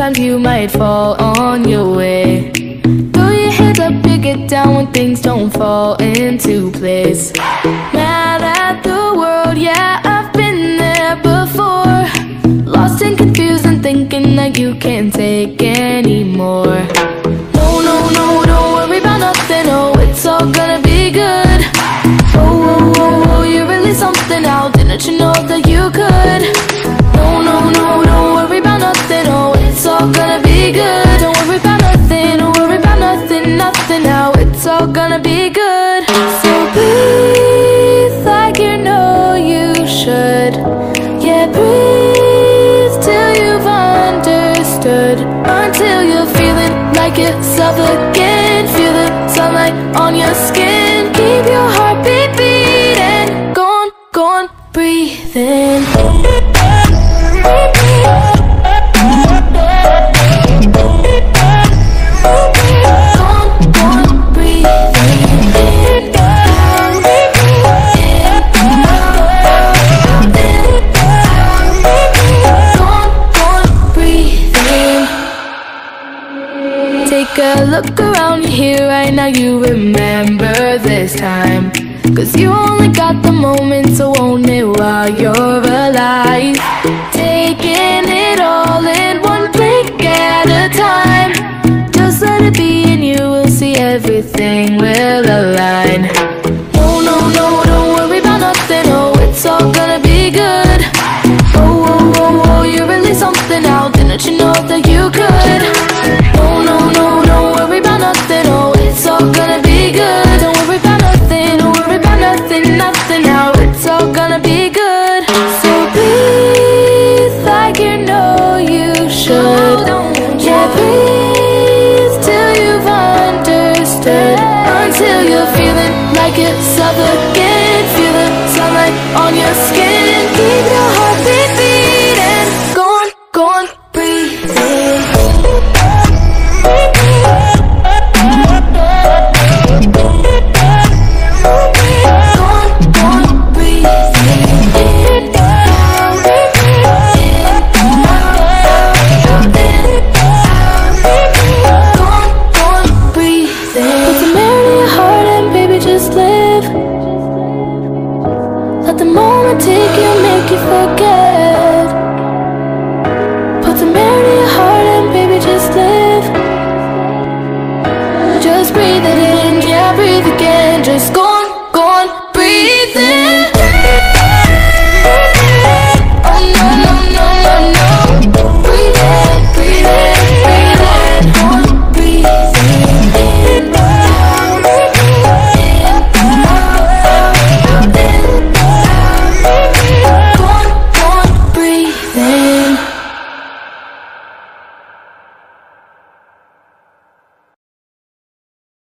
sometimes you might fall on your way. Throw your hands up, you get down when things don't fall into place. Mad at the world, yeah, I've been there before. Lost and confused and thinking that you can't take anymore. All gonna be good. So breathe like you know you should. Yeah, breathe till you've understood. Until you're feeling like yourself again. Feel the sunlight on your skin. Keep your heartbeat beating. Go on, go on, breathe in. A look around you here right now. You remember this time. Cause you only got the moment, so own it while you're alive. Taking it all in one blink at a time. Just let it be, and you will see everything will breathe till you've understood. Until you're feeling like it's again.